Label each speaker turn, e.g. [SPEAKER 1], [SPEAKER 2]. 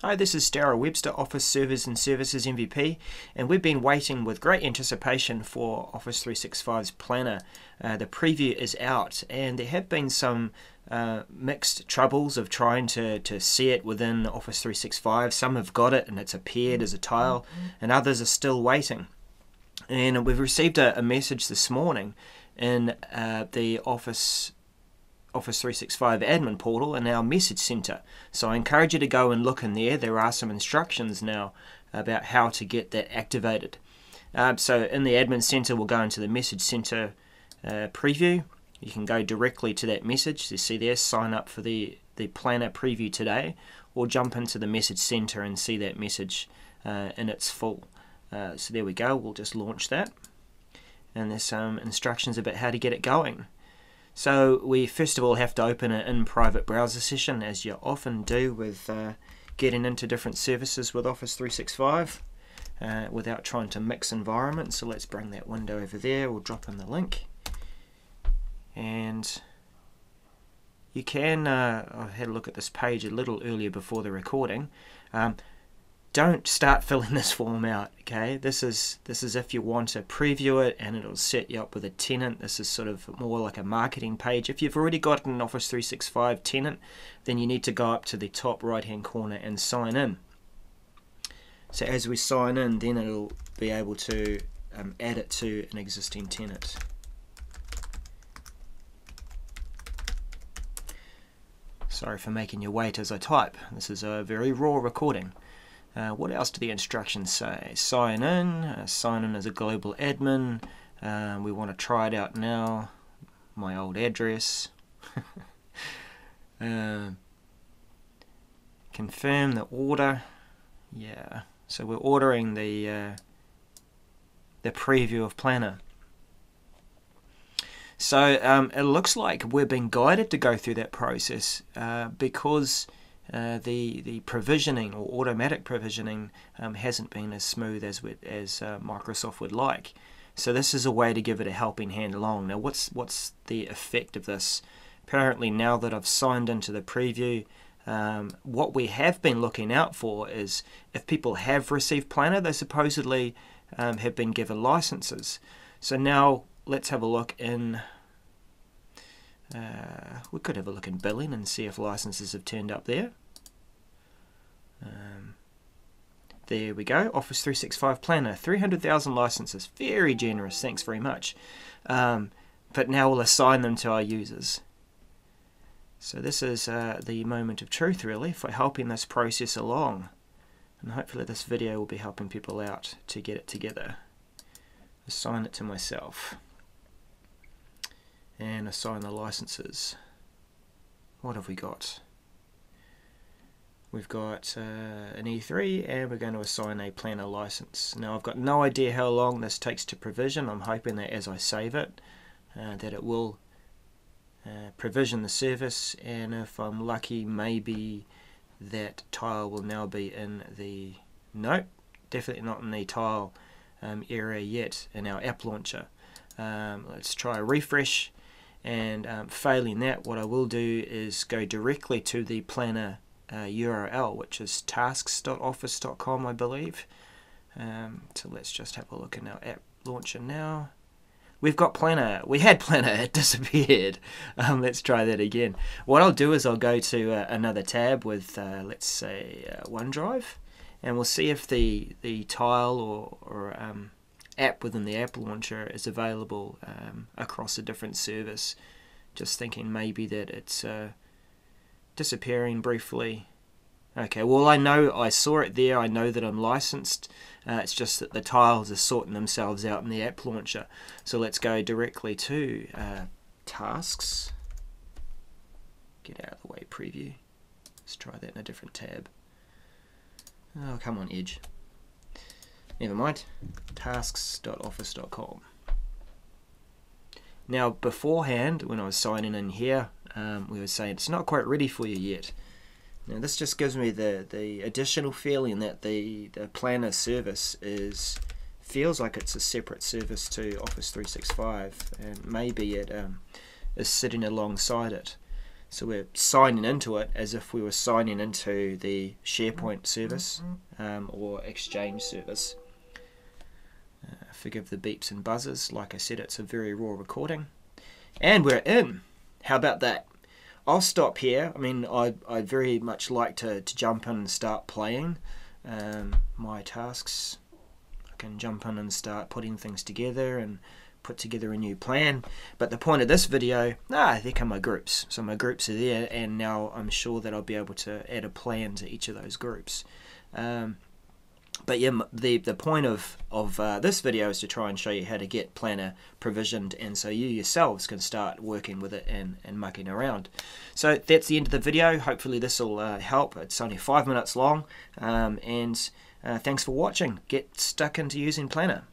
[SPEAKER 1] Hi, this is Darrell Webster, Office Servers and Services MVP, and we've been waiting with great anticipation for Office 365's Planner. Uh, the preview is out, and there have been some uh, mixed troubles of trying to, to see it within Office 365. Some have got it and it's appeared as a tile, and others are still waiting. And we've received a, a message this morning in uh, the Office Office 365 admin portal and our message center. So I encourage you to go and look in there. There are some instructions now about how to get that activated. Uh, so in the admin center, we'll go into the message center uh, preview. You can go directly to that message. You see there, sign up for the, the planner preview today, or jump into the message center and see that message uh, in its full. Uh, so there we go, we'll just launch that. And there's some instructions about how to get it going. So we first of all have to open an in private browser session as you often do with uh, getting into different services with Office 365 uh, without trying to mix environments. So let's bring that window over there, we'll drop in the link. And you can, uh, I had a look at this page a little earlier before the recording, um, don't start filling this form out okay? This is this is if you want to preview it and it'll set you up with a tenant. This is sort of more like a marketing page. If you've already got an office 365 tenant then you need to go up to the top right hand corner and sign in. So as we sign in then it'll be able to um, add it to an existing tenant. Sorry for making you wait as I type. This is a very raw recording uh, what else do the instructions say? Sign in, uh, sign in as a global admin. Uh, we want to try it out now. My old address. Uh, confirm the order. Yeah, so we're ordering the uh, the preview of Planner. So um, it looks like we're being guided to go through that process uh, because uh, the the provisioning or automatic provisioning um, hasn't been as smooth as as uh, Microsoft would like. So this is a way to give it a helping hand along. Now, what's what's the effect of this? Apparently, now that I've signed into the preview, um, what we have been looking out for is if people have received Planner, they supposedly um, have been given licenses. So now let's have a look in uh, we could have a look in billing and see if licenses have turned up there. Um, there we go, Office 365 Planner, 300,000 licenses, very generous, thanks very much. Um, but now we'll assign them to our users. So this is uh, the moment of truth really for helping this process along. And hopefully this video will be helping people out to get it together. Assign it to myself and assign the licenses. What have we got? We've got uh, an E3 and we're going to assign a planner license. Now I've got no idea how long this takes to provision. I'm hoping that as I save it uh, that it will uh, provision the service and if I'm lucky maybe that tile will now be in the nope definitely not in the tile um, area yet in our app launcher. Um, let's try a refresh and um, failing that what I will do is go directly to the planner uh, URL which is tasks.office.com I believe. Um, so let's just have a look in our app launcher now. We've got planner. We had planner. It disappeared. Um, let's try that again. What I'll do is I'll go to uh, another tab with uh, let's say uh, OneDrive and we'll see if the the tile or, or um, app within the app launcher is available um, across a different service. Just thinking maybe that it's uh, disappearing briefly. Okay, well I know I saw it there, I know that I'm licensed, uh, it's just that the tiles are sorting themselves out in the app launcher. So let's go directly to uh, tasks, get out of the way preview, let's try that in a different tab. Oh come on Edge. Never mind. Tasks.office.com. Now, beforehand, when I was signing in here, um, we were saying it's not quite ready for you yet. Now, this just gives me the, the additional feeling that the, the planner service is feels like it's a separate service to Office 365, and maybe it um, is sitting alongside it. So we're signing into it as if we were signing into the SharePoint service um, or Exchange service. Forgive the beeps and buzzes. Like I said, it's a very raw recording. And we're in. How about that? I'll stop here. I mean, I I very much like to, to jump in and start playing um, my tasks. I can jump in and start putting things together and put together a new plan. But the point of this video, ah, there come my groups. So my groups are there, and now I'm sure that I'll be able to add a plan to each of those groups. Um, but yeah, the the point of of uh, this video is to try and show you how to get Planner provisioned, and so you yourselves can start working with it and and mucking around. So that's the end of the video. Hopefully this will uh, help. It's only five minutes long, um, and uh, thanks for watching. Get stuck into using Planner.